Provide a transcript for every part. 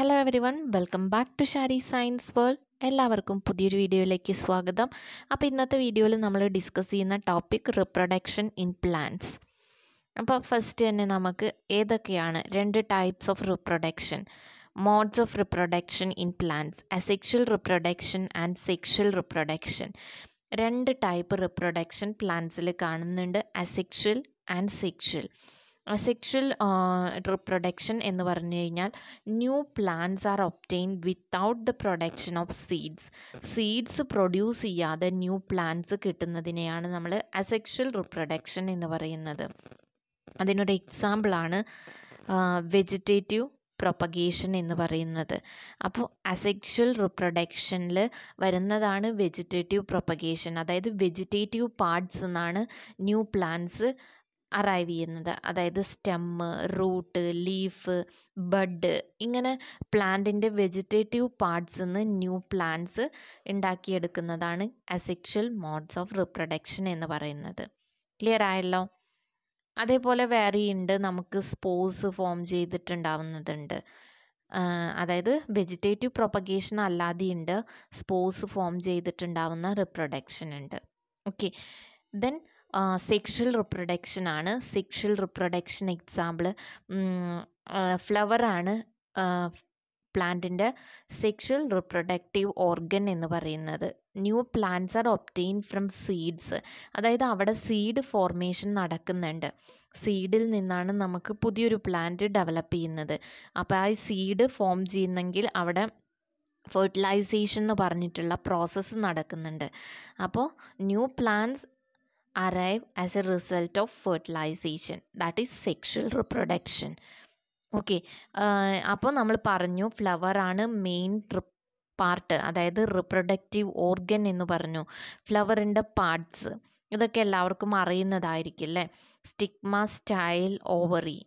Hello everyone welcome back to Shari science world എല്ലാവർക്കും പുതിയൊരു വീഡിയോയിലേക്ക് സ്വാഗതം. അപ്പോൾ ഇന്നത്തെ വീഡിയോയിൽ നമ്മൾ ഡിസ്കസ് ചെയ്യുന്ന ടോപ്പിക് റിപ്രൊഡക്ഷൻ ഇൻ പ്ലാന്റ്സ് അപ്പോൾ ഫസ്റ്റ് തന്നെ നമുക്ക് ഏതൊക്കെയാണ് രണ്ട് types of reproduction modes of reproduction in plants asexual reproduction and sexual reproduction രണ്ട് ടൈപ്പ് റിപ്രൊഡക്ഷൻ പ്ലാന്റ്സിൽ കാണുന്നുണ്ട് asexual and sexual asexual reproduction എന്ന് പറഞ്ഞു കഴിഞ്ഞാൽ new plants are obtain without the production of seeds seeds produce ചെയ്യാതെ new plants കിട്ടുന്നതിനെയാണ് നമ്മൾ asexual reproduction എന്ന് പറയുന്നത്. അതിനൊരു എക്സാമ്പിളാണ് വെജിറ്റേറ്റീവ് പ്രൊപ്പഗേഷൻ എന്ന് പറയുന്നത്. അപ്പോൾ അസെക്ഷൽ റിപ്രൊഡക്ഷനിൽ വരുന്നതാണ് വെജിറ്റേറ്റീവ് പ്രൊപ്പഗേഷൻ അതായത് വെജിറ്റേറ്റീവ് പാർട്സ് എന്നാണ് ന്യൂ പ്ലാന്റ്സ് അറൈവ് ചെയ്യുന്നത്. അതായത് സ്റ്റെമ്മ് റൂട്ട് ലീഫ് ബഡ് ഇങ്ങനെ പ്ലാന്റിന്റെ വെജിറ്റേറ്റീവ് പാർട്സ് നിന്ന് ന്യൂ പ്ലാന്റ്സ് ഉണ്ടാക്കിയെടുക്കുന്നതാണ് അസെക്ഷൽ മോഡ്സ് ഓഫ് റിപ്രൊഡക്ഷൻ എന്ന് പറയുന്നത്. ക്ലിയർ ആയല്ലോ? അതേപോലെ വേറെ ഉണ്ട് നമുക്ക് സ്പോസ് ഫോം ചെയ്തിട്ടുണ്ടാവുന്നതുണ്ട്. അതായത് വെജിറ്റേറ്റീവ് പ്രൊപ്പഗേഷൻ അല്ലാതെയുണ്ട്. സ്പോസ് ഫോം ചെയ്തിട്ടുണ്ടാവുന്ന റിപ്രൊഡക്ഷൻ ഉണ്ട്. ഓക്കെ ദെൻ സെക്ഷൽ റിപ്രൊഡക്ഷൻ ആണ്. സെക്ഷൽ റിപ്രൊഡക്ഷൻ എക്സാമ്പിൾ ഫ്ലവറാണ് പ്ലാന്റിന്റെ സെക്ഷൽ റിപ്രൊഡക്റ്റീവ് ഓർഗൻ എന്ന് പറയുന്നത്. New plants are obtain from seeds അതായത് അവിടെ സീഡ് ഫോർമേഷൻ നടക്കുന്നുണ്ട്. സീഡിൽ നിന്നാണ് നമുക്ക് പുതിയൊരു പ്ലാന്റ് ഡെവലപ്പ് ചെയ്യുന്നത്. അപ്പോൾ ആ സീഡ് ഫോം ചെയ്യുന്നെങ്കിൽ അവിടെ ഫെർട്ടിലൈസേഷൻ എന്ന് പറഞ്ഞിട്ടുള്ള പ്രോസസ്സ് നടക്കുന്നുണ്ട്. അപ്പോൾ new plants arrive as a result of fertilization. That is sexual reproduction. Okay അപ്പോൾ നമ്മൾ പറഞ്ഞു ഫ്ലവർ ആണ് മെയിൻ പാർട്ട് അതായത് റിപ്രൊഡക്റ്റീവ് ഓർഗൻ എന്ന് പറഞ്ഞു. ഫ്ലവറിന്റെ പാർട്സ് ഇതൊക്കെ എല്ലാവർക്കും അറിയുന്നതായിരിക്കും അല്ലേ? സ്റ്റിഗ്മ സ്റ്റൈൽ ഓവറി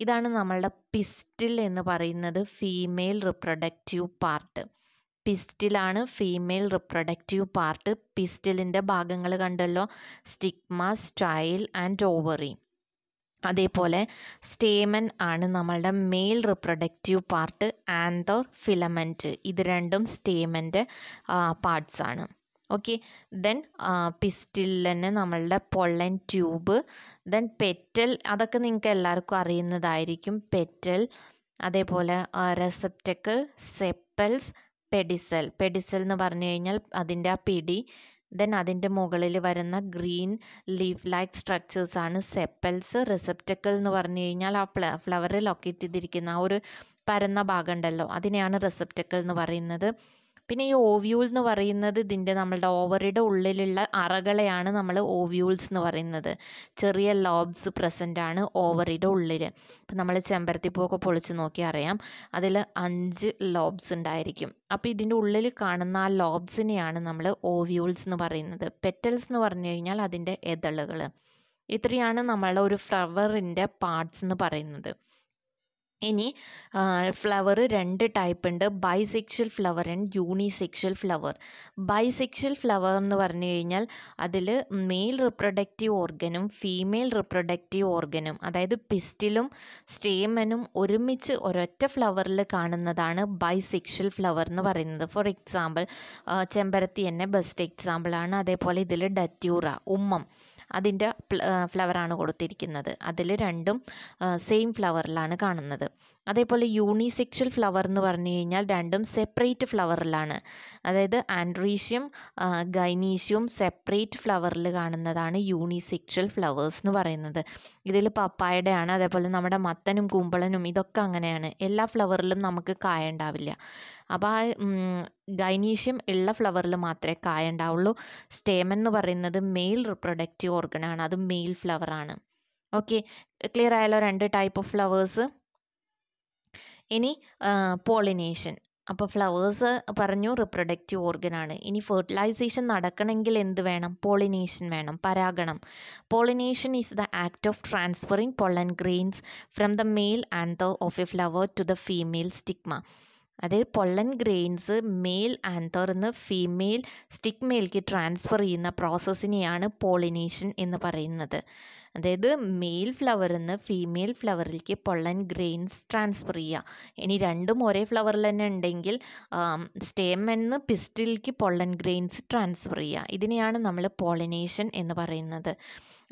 ഇതാണ് നമ്മളുടെ പിസ്റ്റിൽ എന്ന് പറയുന്നത് ഫീമെയിൽ റിപ്രൊഡക്റ്റീവ് പാർട്ട് പിസ്റ്റിലാണ് ഫീമെയിൽ റിപ്രൊഡക്റ്റീവ് പാർട്ട്. പിസ്റ്റിലിന്റെ ഭാഗങ്ങൾ കണ്ടല്ലോ. Stigma style and ovary. അതേപോലെ സ്റ്റേമൻ ആണ് നമ്മളുടെ male reproductive part anther filament ഇത് രണ്ടും സ്റ്റേമന്റെ പാർട്സ് ആണ്. ഓക്കെ. ദെൻ പിസ്റ്റിൽ തന്നെ നമ്മളുടെ പൊള്ളൻ ട്യൂബ്. ദെൻ പെറ്റൽ അതൊക്കെ നിങ്ങൾക്ക് എല്ലാവർക്കും അറിയുന്നതായിരിക്കും. പെറ്റൽ അതേപോലെ റെസെപ്റ്റക്ക് സെപ്പൽസ് പെഡിസൽ. പെഡിസൽ എന്ന് പറഞ്ഞു കഴിഞ്ഞാൽ അതിന്റെ ആ പിടി ദെൻ അതിന്റെ മുകളിൽ വരുന്ന ഗ്രീൻ ലീഫ് ലൈക്ക് സ്ട്രക്ചേഴ്സ് ആണ്. സെപ്പൽസ് റിസെപ്റ്റക്കൽ എന്ന് പറഞ്ഞു കഴിഞ്ഞാൽ ആ ഫ്ല ഫ്ലവറിൽ ലൊക്കേറ്റ് ചെയ്തിരിക്കുന്ന ആ ഒരു പരന്ന ഭാഗം ഉണ്ടല്ലോ അതിനെയാണ് റിസെപ്റ്റക്കൽ എന്ന് പറയുന്നത്. പിന്നെ ഈ ഓവ്യൂൾ എന്ന് പറയുന്നത് ഇതിന്റെ നമ്മളുടെ ഓവറിയുടെ ഉള്ളിലുള്ള അറകളെയാണ് നമ്മൾ ഓവ്യൂൾസ് എന്ന് പറയുന്നത്. ചെറിയ ലോബ്സ് പ്രസന്റ് ആണ് ഓവറിയുടെ ഉള്ളിൽ ഇപ്പം നമ്മൾ ചെമ്പരത്തിപ്പൂവൊക്കെ പൊളിച്ച് നോക്കി അറിയാം. അതിൽ അഞ്ച് ലോബ്സ് ഉണ്ടായിരിക്കും. അപ്പോൾ ഇതിന്റെ ഉള്ളിൽ കാണുന്ന ആ ലോബ്സിനെയാണ് നമ്മൾ ഓവ്യൂൾസ് എന്ന് പറയുന്നത്. പെറ്റൽസ് എന്ന് പറഞ്ഞു കഴിഞ്ഞാൽ അതിന്റെ എതളുകൾ ഇത്രയാണ് നമ്മളുടെ ഒരു ഫ്ലവറിന്റെ പാർട്സ് എന്ന് പറയുന്നത്. ഇനി ഫ്ലവർ രണ്ട് ടൈപ്പ് ഉണ്ട്. Bisexual flower and unisexual flower bisexual flower എന്ന് പറഞ്ഞു കഴിഞ്ഞാൽ അതിൽ മെയിൽ റിപ്രൊഡക്റ്റീവ് ഓർഗനും ഫീമെയിൽ റിപ്രൊഡക്റ്റീവ് ഓർഗനും അതായത് പിസ്റ്റിലും സ്റ്റേമനും ഒരുമിച്ച് ഒരൊറ്റ ഫ്ലവറിൽ കാണുന്നതാണ് ബൈസെക്ഷൽ ഫ്ലവർ എന്ന് പറയുന്നത്. ഫോർ എക്സാമ്പിൾ ചെമ്പരത്തി തന്നെ ബെസ്റ്റ് എക്സാമ്പിളാണ് അതേപോലെ ഇതിൽ ഡറ്റ്യൂറ ഉമ്മം അതിന്റെ ഫ്ലവറാണ് കൊടുത്തിരിക്കുന്നത്. അതിൽ രണ്ടും സെയിം ഫ്ലവറിലാണ് കാണുന്നത്. അതേപോലെ യൂണിസെക്ഷൽ ഫ്ലവർ എന്ന് പറഞ്ഞു കഴിഞ്ഞാൽ രണ്ടും സെപ്പറേറ്റ് ഫ്ലവറിലാണ് അതായത് ആൻഡ്രീഷ്യം ഗൈനീഷ്യവും സെപ്പറേറ്റ് ഫ്ലവറിൽ കാണുന്നതാണ് യൂണിസെക്ഷൽ ഫ്ലവേഴ്സ് എന്ന് പറയുന്നത്. ഇതിൽ പപ്പായുടെ ആണ് അതേപോലെ നമ്മുടെ മത്തനും കുമ്പളനും ഇതൊക്കെ അങ്ങനെയാണ്. എല്ലാ ഫ്ലവറിലും നമുക്ക് കായ ഉണ്ടാവില്ല. അപ്പോൾ ആ ഗൈനീഷ്യം ഉള്ള ഫ്ലവറിൽ മാത്രമേ കായ ഉണ്ടാവുള്ളൂ. സ്റ്റേമൻ എന്ന് പറയുന്നത് മെയിൽ റിപ്രൊഡക്റ്റീവ് ഓർഗനാണ് അത് മെയിൽ ഫ്ലവറാണ് ഓക്കെ ക്ലിയർ ആയാലോ രണ്ട് ടൈപ്പ് ഓഫ് ഫ്ലവേഴ്സ് ഇനി പോളിനേഷൻ അപ്പോൾ ഫ്ലവേഴ്സ് പറഞ്ഞു റിപ്രൊഡക്റ്റീവ് ഓർഗനാണ് ഇനി ഫെർട്ടിലൈസേഷൻ നടക്കണമെങ്കിൽ എന്ത് വേണം? പോളിനേഷൻ വേണം പരാഗണം. Pollination is the act of transferring pollen grains from the male end of a flower to the female stigma അതായത് പൊള്ളൻ ഗ്രെയിൻസ് മെയിൽ ആന്തറിൽ നിന്ന് ഫീമെയിൽ സ്റ്റിക്മയിലേക്ക് ട്രാൻസ്ഫർ ചെയ്യുന്ന പ്രോസസ്സിനെയാണ് പോളിനേഷൻ എന്ന് പറയുന്നത്. അതായത് മെയിൽ ഫ്ലവറിൽ നിന്ന് ഫീമെയിൽ ഫ്ലവറിലേക്ക് പൊള്ളൻ ഗ്രെയിൻസ് ട്രാൻസ്ഫർ ചെയ്യുക ഇനി രണ്ടും ഒരേ ഫ്ലവറിൽ തന്നെ ഉണ്ടെങ്കിൽ സ്റ്റേമെന്ന് പിസ്റ്റിലേക്ക് പൊള്ളൻ ഗ്രെയിൻസ് ട്രാൻസ്ഫർ ചെയ്യുക ഇതിനെയാണ് നമ്മൾ പോളിനേഷൻ എന്ന് പറയുന്നത്.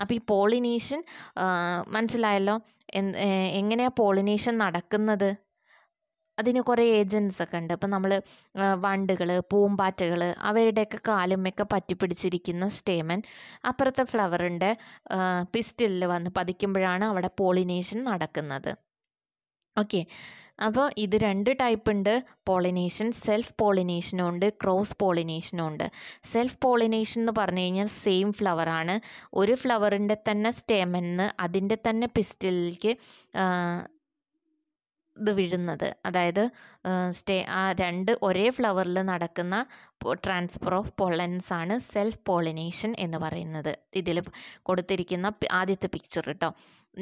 അപ്പോൾ ഈ പോളിനേഷൻ മനസ്സിലായല്ലോ? എങ്ങനെയാണ് പോളിനേഷൻ നടക്കുന്നത്? അതിന് കുറേ ഏജൻസ് ഒക്കെ ഉണ്ട്. അപ്പം നമ്മൾ വണ്ടുകൾ പൂമ്പാറ്റകൾ അവരുടെയൊക്കെ കാലുമൊക്കെ പറ്റിപ്പിടിച്ചിരിക്കുന്ന സ്റ്റേമൻ. അപ്പുറത്തെ ഫ്ലവറിന്റെ പിസ്റ്റിലിൽ വന്ന് പതിക്കുമ്പോഴാണ് അവിടെ പോളിനേഷൻ നടക്കുന്നത്. ഓക്കെ. അപ്പോൾ ഇത് രണ്ട് ടൈപ്പ് ഉണ്ട്. പോളിനേഷൻ സെൽഫ് പോളിനേഷനും ഉണ്ട്. ക്രോസ് പോളിനേഷനും ഉണ്ട്. സെൽഫ് പോളിനേഷൻ എന്ന് പറഞ്ഞു കഴിഞ്ഞാൽ സെയിം ഫ്ലവറാണ് ഒരു ഫ്ലവറിന്റെ തന്നെ സ്റ്റേമെന്ന് അതിന്റെ തന്നെ പിസ്റ്റിലേക്ക് ഇത് വീഴുന്നത്. അതായത് സ്റ്റേ ആ രണ്ട് ഒരേ ഫ്ലവറിൽ നടക്കുന്ന ട്രാൻസ്ഫർ ഓഫ് പൊള്ളൻസ് ആണ് സെൽഫ് പോളിനേഷൻ എന്ന് പറയുന്നത്. ഇതിൽ കൊടുത്തിരിക്കുന്ന ആദ്യത്തെ പിക്ചർ കേട്ടോ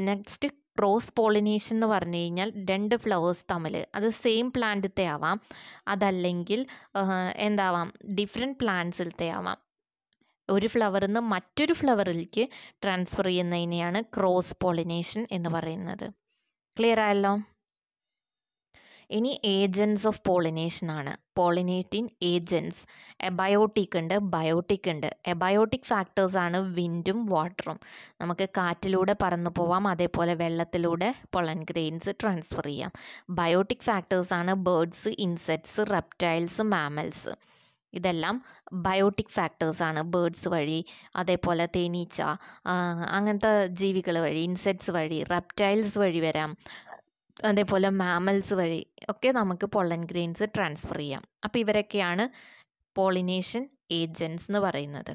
നെക്സ്റ്റ് ക്രോസ് പോളിനേഷൻ എന്ന് പറഞ്ഞു കഴിഞ്ഞാൽ രണ്ട് ഫ്ലവേഴ്സ് തമ്മിൽ അത് സെയിം പ്ലാന്റത്തെ ആവാം. അതല്ലെങ്കിൽ എന്താവാം? ഡിഫറെന്റ് പ്ലാന്റ്സിലത്തെ ആവാം. ഒരു ഫ്ലവറിൽ നിന്ന് മറ്റൊരു ഫ്ലവറിലേക്ക് ട്രാൻസ്ഫർ ചെയ്യുന്നതിനെയാണ് ക്രോസ് പോളിനേഷൻ എന്ന് പറയുന്നത്. ക്ലിയർ ആയല്ലോ? ഇനി ഏജൻസ് ഓഫ് പോളിനേഷൻ ആണ്. പോളിനേറ്റിംഗ് ഏജൻസ് എബയോട്ടിക് ഉണ്ട് ബയോട്ടിക് ഉണ്ട്. എബയോട്ടിക് ഫാക്ടേഴ്സാണ് വിൻഡും വാട്ടറും നമുക്ക് കാറ്റിലൂടെ പറന്നു പോവാം അതേപോലെ വെള്ളത്തിലൂടെ പൊളൻ ഗ്രെയിൻസ് ട്രാൻസ്ഫർ ചെയ്യാം. ബയോട്ടിക് ഫാക്ടേഴ്സാണ് ബേർഡ്സ് ഇൻസെക്ട്സ് റെപ്റ്റൈൽസ് മാമൽസ് ഇതെല്ലാം ബയോട്ടിക് ഫാക്ടേഴ്സാണ് ബേർഡ്സ് വഴി അതേപോലെ തേനീച്ച അങ്ങനത്തെ ജീവികൾ വഴി ഇൻസെക്ട്സ് വഴി റെപ്റ്റൈൽസ് വഴി വരാം. അതേപോലെ മാമൽസ് വഴി ഒക്കെ നമുക്ക് പൊള്ളൻ ഗ്രെയിൻസ് ട്രാൻസ്ഫർ ചെയ്യാം. അപ്പോൾ ഇവരൊക്കെയാണ് പോളിനേഷൻ ഏജൻസ് എന്ന് പറയുന്നത്.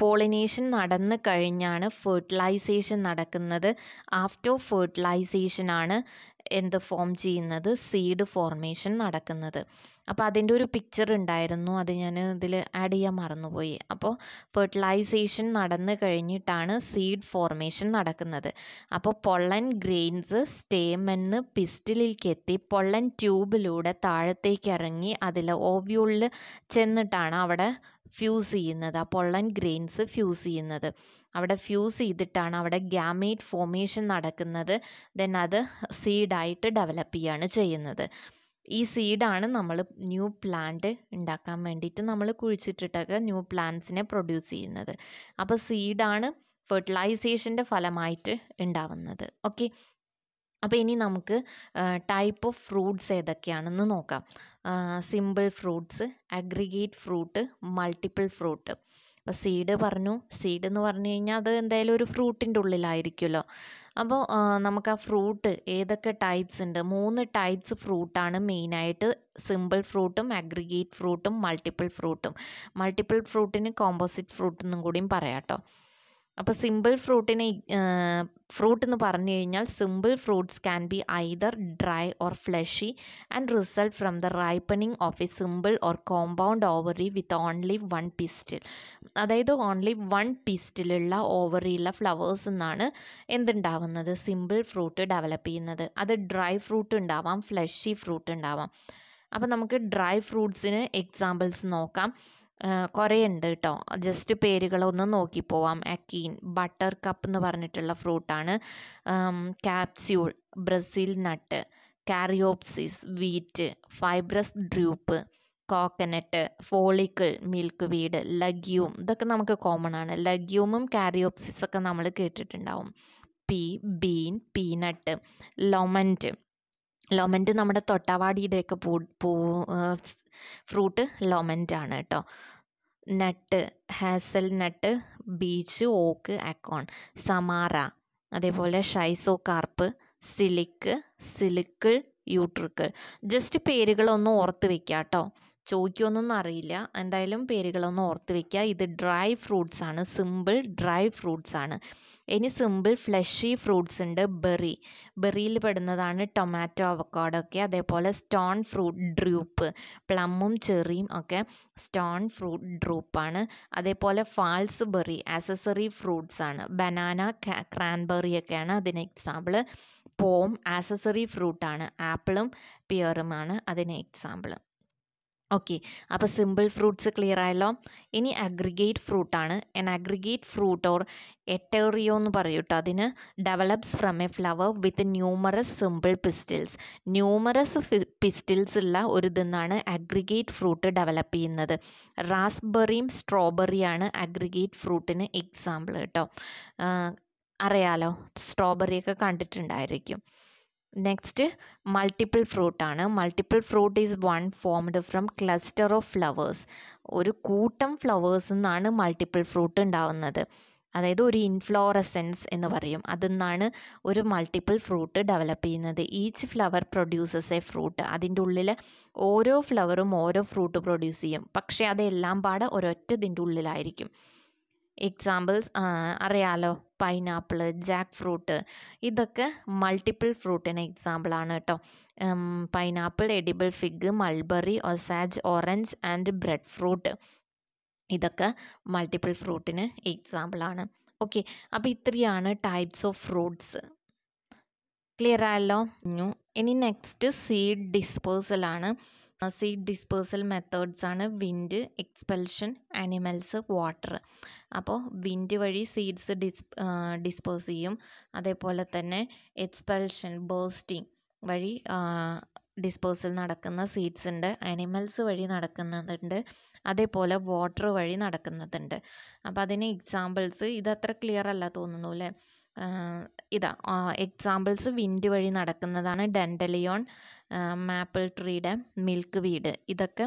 പോളിനേഷൻ നടന്നു കഴിഞ്ഞാണ് ഫെർട്ടിലൈസേഷൻ നടക്കുന്നത്. ആഫ്റ്റർ ഫെർട്ടിലൈസേഷൻ ആണ് എന്ത് ഫോം ചെയ്യുന്നത് സീഡ് ഫോർമേഷൻ നടക്കുന്നത്. അപ്പോൾ അതിന്റെ ഒരു പിക്ചർ ഉണ്ടായിരുന്നു. അത് ഞാൻ ഇതിൽ ആഡ് ചെയ്യാൻ മറന്നുപോയി. അപ്പോൾ ഫെർട്ടിലൈസേഷൻ നടന്നു കഴിഞ്ഞിട്ടാണ് സീഡ് ഫോർമേഷൻ നടക്കുന്നത്. അപ്പോൾ പൊള്ളൻ ഗ്രെയിൻസ് സ്റ്റേമെന്ന് പിസ്റ്റിലേക്ക് എത്തി. പൊള്ളൻ ട്യൂബിലൂടെ താഴത്തേക്ക് ഇറങ്ങി അതിൽ ഓവ്യൂളിൽ ചെന്നിട്ടാണ് അവിടെ ഫ്യൂസ് ചെയ്യുന്നത് ആ പൊള്ളൻ ഗ്രെയിൻസ് ഫ്യൂസ് ചെയ്യുന്നത്. അവിടെ ഫ്യൂസ് ചെയ്തിട്ടാണ് അവിടെ ഗ്യാമേറ്റ് ഫോർമേഷൻ നടക്കുന്നത്. ദെൻ അത് സീഡായിട്ട് ഡെവലപ്പ് ചെയ്യുകയാണ് ചെയ്യുന്നത്. ഈ സീഡാണ് നമ്മൾ ന്യൂ പ്ലാന്റ് ഉണ്ടാക്കാൻ വേണ്ടിയിട്ട് നമ്മൾ കുഴിച്ചിട്ടിട്ടൊക്കെ ന്യൂ പ്ലാന്റ്സിനെ പ്രൊഡ്യൂസ് ചെയ്യുന്നത്. അപ്പോൾ സീഡാണ് ഫെർട്ടിലൈസേഷന്റെ ഫലമായിട്ട് ഉണ്ടാവുന്നത്. ഓക്കെ അപ്പോൾ ഇനി നമുക്ക് ടൈപ്പ് ഓഫ് ഫ്രൂട്ട്സ് ഏതൊക്കെയാണെന്ന് നോക്കാം. Simple fruits aggregate fruit multiple fruit അപ്പോൾ സീഡ് പറഞ്ഞു. സീഡ് എന്ന് പറഞ്ഞു കഴിഞ്ഞാൽ അത് എന്തായാലും ഒരു ഫ്രൂട്ടിന്റെ ഉള്ളിലായിരിക്കുമല്ലോ. അപ്പോൾ നമുക്ക് ആ ഫ്രൂട്ട് ഏതൊക്കെ ടൈപ്സ് ഉണ്ട്? മൂന്ന് ടൈപ്സ് ഫ്രൂട്ടാണ് മെയിനായിട്ട് സിമ്പിൾ ഫ്രൂട്ടും അഗ്രിഗേറ്റ് ഫ്രൂട്ടും മൾട്ടിപ്പിൾ ഫ്രൂട്ടും മൾട്ടിപ്പിൾ ഫ്രൂട്ടിന് കോമ്പോസിറ്റ് ഫ്രൂട്ട് എന്നും കൂടിയും പറയാം കേട്ടോ അപ്പോൾ സിമ്പിൾ ഫ്രൂട്ടിനെ ഫ്രൂട്ട് എന്ന് പറഞ്ഞു കഴിഞ്ഞാൽ simple fruits can be either dry or fleshy and result from the ripening of a simple or compound ovary with only one pistil അതായത് ഓൺലി വൺ പിസ്റ്റിലുള്ള ഓവറിയുള്ള ഫ്ലവേഴ്സ് എന്നാണ് എന്തുണ്ടാവുന്നത്? സിമ്പിൾ ഫ്രൂട്ട് ഡെവലപ്പ് ചെയ്യുന്നത്. അത് ഡ്രൈ ഫ്രൂട്ട് ഉണ്ടാവാം fleshy fruit ഉണ്ടാവാം. അപ്പോൾ നമുക്ക് ഡ്രൈ ഫ്രൂട്ട്സിന് എക്സാമ്പിൾസ് നോക്കാം. കുറേ ഉണ്ട് കേട്ടോ ജസ്റ്റ് പേരുകളൊന്ന് നോക്കി പോവാം. അക്കീൻ ബട്ടർ കപ്പ് എന്ന് പറഞ്ഞിട്ടുള്ള ഫ്രൂട്ടാണ് capsule Brazil nut caryopsis wheat fibrous drupe coconut follicle milkweed legume ഇതൊക്കെ നമുക്ക് കോമൺ ആണ്. ലഗ്യൂമും കാരിയോപ്സിസൊക്കെ നമ്മൾ കേട്ടിട്ടുണ്ടാവും. Pea bean peanut loment loment നമ്മുടെ തൊട്ടാവാടിയുടെയൊക്കെ പൂ പൂ ഫ്രൂട്ട് ലൊമന്റ് ആണ് കേട്ടോ nut hazel nut beech oak acorn samara അതേപോലെ schizocarp silique silicle utricle just പേരുകളൊന്നും ഓർത്ത് വെക്കുക കേട്ടോ ചോദിക്കുമെന്നൊന്നും അറിയില്ല എന്തായാലും പേരുകളൊന്നും ഓർത്ത് വെക്കുക ഇത് ഡ്രൈ ഫ്രൂട്ട്സ് ആണ്. സിമ്പിൾ ഡ്രൈ ഫ്രൂട്ട്സ് ആണ്. ഇനി സിമ്പിൾ ഫ്ലഷി ഫ്രൂട്ട്സ് ഉണ്ട്. ബെറി. ബെറിയിൽ പെടുന്നതാണ് ടൊമാറ്റോ അവക്കാഡോ ഒക്കെ. അതേപോലെ സ്റ്റോൺ ഫ്രൂട്ട് ഡ്രൂപ്പ്. പ്ലമ്മും ചെറിയും ഒക്കെ സ്റ്റോൺ ഫ്രൂട്ട് ഡ്രൂപ്പാണ് അതേപോലെ ഫാൾസ് ബെറി ആക്സസറി ഫ്രൂട്ട്സ് ആണ്. ബനാന ക്രാൻബെറി ഒക്കെയാണ് അതിന് എക്സാമ്പിൾ പോം ആക്സസറി ഫ്രൂട്ടാണ് ആപ്പിളും പിയറുമാണ് അതിന് എക്സാമ്പിൾ ഓക്കെ അപ്പോൾ സിമ്പിൾ ഫ്രൂട്ട്സ് ക്ലിയർ ആയല്ലോ. ഇനി അഗ്രിഗേറ്റ് ഫ്രൂട്ടാണ് an aggregate fruit or etaerio എന്ന് പറയും കേട്ടോ അതിന്. Develops from a flower with numerous simple pistils numerous pistils ഉള്ള ഒരു ഇതെന്നാണ് അഗ്രിഗേറ്റ് ഫ്രൂട്ട് ഡെവലപ്പ് ചെയ്യുന്നത് റാസ്ബെറിയും സ്ട്രോബെറിയാണ് അഗ്രിഗേറ്റ് ഫ്രൂട്ടിന് എക്സാമ്പിൾ കേട്ടോ അറിയാലോ? സ്ട്രോബെറിയൊക്കെ കണ്ടിട്ടുണ്ടായിരിക്കും. നെക്സ്റ്റ് മൾട്ടിപ്പിൾ ഫ്രൂട്ട് ആണ്. Multiple fruit is one formed from cluster of flowers ഒരു കൂട്ടം ഫ്ലവേഴ്സ് നിന്നാണ് മൾട്ടിപ്പിൾ ഫ്രൂട്ട് ഉണ്ടാവുന്നത്. അതായത് ഒരു ഇൻഫ്ലോറസെൻസ് എന്ന് പറയും. അതിൽ നിന്നാണ് ഒരു മൾട്ടിപ്പിൾ ഫ്രൂട്ട് ഡെവലപ്പ് ചെയ്യുന്നത്. Each flower produces a fruit അതിന്റെ ഉള്ളിൽ ഓരോ ഫ്ലവറും ഓരോ ഫ്രൂട്ട് പ്രൊഡ്യൂസ് ചെയ്യും. പക്ഷേ അതെല്ലാം പാടെ ഒരൊറ്റ ഇതിന്റെ ഉള്ളിലായിരിക്കും. എക്സാമ്പിൾസ് അറിയാലോ. പൈനാപ്പിൾ ജാക്ക് ഫ്രൂട്ട് ഇതൊക്കെ മൾട്ടിപ്പിൾ ഫ്രൂട്ടിന് എക്സാമ്പിളാണ് കേട്ടോ pineapple edible fig mulberry osage orange and bread fruit ഇതൊക്കെ മൾട്ടിപ്പിൾ ഫ്രൂട്ടിന് എക്സാമ്പിളാണ് ഓക്കെ അപ്പോൾ ഇത്രയാണ് ടൈപ്സ് ഓഫ് ഫ്രൂട്ട്സ് ക്ലിയർ ആയല്ലോ? ഇനി നെക്സ്റ്റ് സീഡ് ഡിസ്പേഴ്സലാണ് സീഡ് ഡിസ്പേഴ്സൽ മെത്തേഡ്സ് ആണ് വിൻഡ് എക്സ്പെൽഷൻ ആനിമൽസ് വാട്ടർ. അപ്പോൾ വിൻഡ് വഴി സീഡ്സ് ഡിസ് ഡിസ്പേഴ്സ് ചെയ്യും. അതേപോലെ തന്നെ എക്സ്പെൽഷൻ ബേസ്റ്റിംഗ് വഴി ഡിസ്പോസൽ നടക്കുന്ന സീഡ്സ് ഉണ്ട് ആനിമൽസ് വഴി നടക്കുന്നതുണ്ട്. അതേപോലെ വാട്ടർ വഴി നടക്കുന്നതുണ്ട്. അപ്പോൾ അതിന് എക്സാമ്പിൾസ് ഇതത്ര ക്ലിയർ അല്ല തോന്നുന്നു അല്ലേ? ഇതാ എക്സാമ്പിൾസ് വിൻഡ് വഴി നടക്കുന്നതാണ് ഡെൻഡലിയോൺ മാപ്പിൾ ട്രീയുടെ മിൽക്ക് വീട്. ഇതൊക്കെ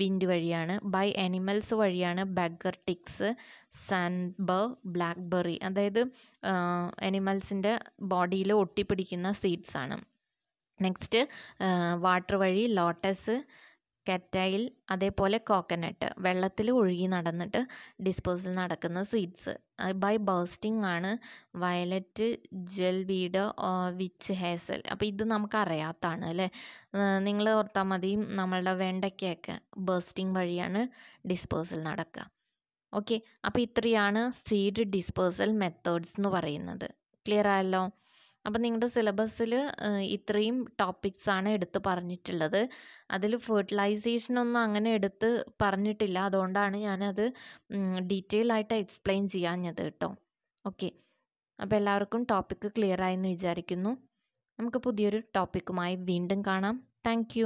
വിൻഡ് വഴിയാണ്. ബൈ അനിമൽസ് വഴിയാണ് ബഗർ ടിക്സ് സാൻബർ ബ്ലാക്ക്ബെറി. അതായത് അനിമൽസിന്റെ ബോഡിയിൽ ഒട്ടിപ്പിടിക്കുന്ന സീഡ്സ് ആണ്. നെക്സ്റ്റ് വാട്ടർ വഴി ലോട്ടസ് കെറ്റൈൽ അതേപോലെ കോക്കനട്ട്. വെള്ളത്തിൽ ഒഴുകി നടന്നിട്ട് ഡിസ്പോസൽ നടക്കുന്ന സീഡ്സ്. ബൈ ബേസ്റ്റിംഗ് ആണ് violet jewel jewelweed witch hazel അപ്പോൾ ഇത് നമുക്ക് അറിയാത്തതാണ് അല്ലേ നിങ്ങൾ ഓർത്താൽ മതി നമ്മളുടെ വെണ്ടയ്ക്കൊക്കെ ബേസ്റ്റിംഗ് വഴിയാണ് ഡിസ്പേഴ്സൽ നടക്കുക ഓക്കെ അപ്പോൾ ഇത്രയാണ് സീഡ് ഡിസ്പേഴ്സൽ മെത്തേഡ്സ് എന്ന് പറയുന്നത്. ക്ലിയർ ആയല്ലോ? അപ്പം നിങ്ങളുടെ സിലബസിൽ ഇത്രയും ടോപ്പിക്സാണ് എടുത്ത് പറഞ്ഞിട്ടുള്ളത്. അതിൽ ഫെർട്ടിലൈസേഷനൊന്നും അങ്ങനെ എടുത്ത് പറഞ്ഞിട്ടില്ല. അതുകൊണ്ടാണ് ഞാനത് ഡീറ്റെയിൽ ആയിട്ട് എക്സ്പ്ലെയിൻ ചെയ്യാഞ്ഞത് കേട്ടോ. ഓക്കെ. അപ്പോൾ എല്ലാവർക്കും ടോപ്പിക്ക് ക്ലിയർ ആയെന്ന് വിചാരിക്കുന്നു. നമുക്ക് പുതിയൊരു ടോപ്പിക്കുമായി വീണ്ടും കാണാം. താങ്ക്